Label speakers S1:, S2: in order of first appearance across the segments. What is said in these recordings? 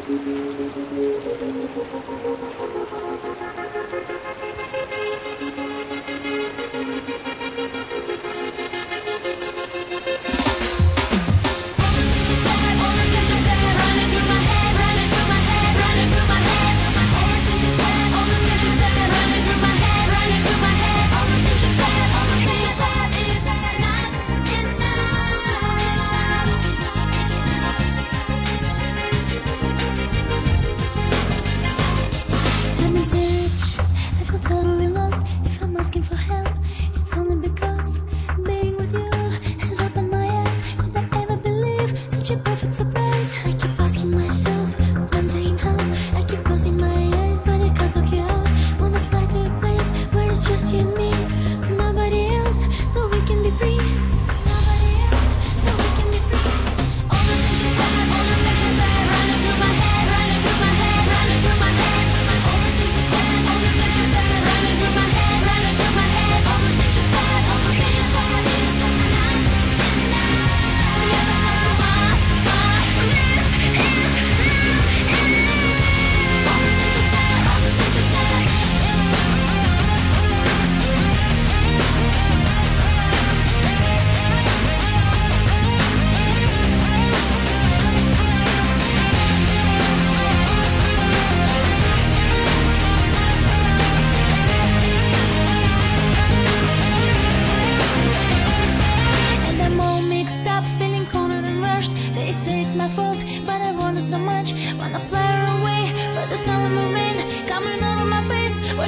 S1: ありがとう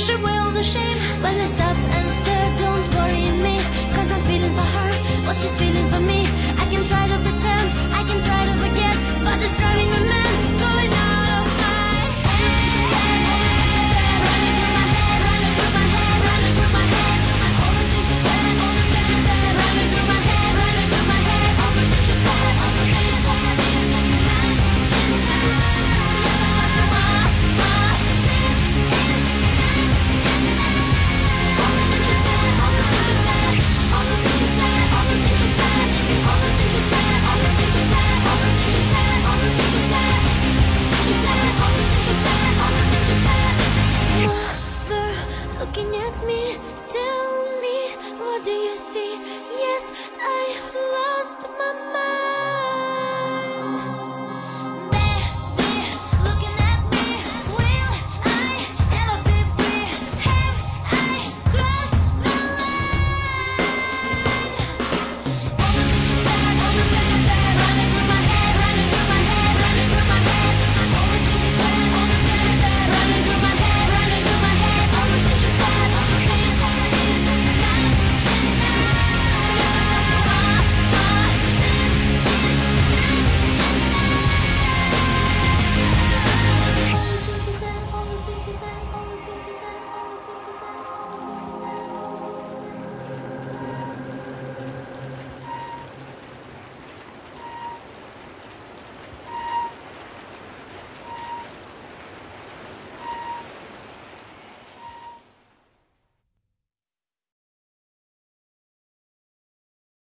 S1: pressure will the shame when they stop looking at me. Tell me, what do you see? Yes, I lost my mind.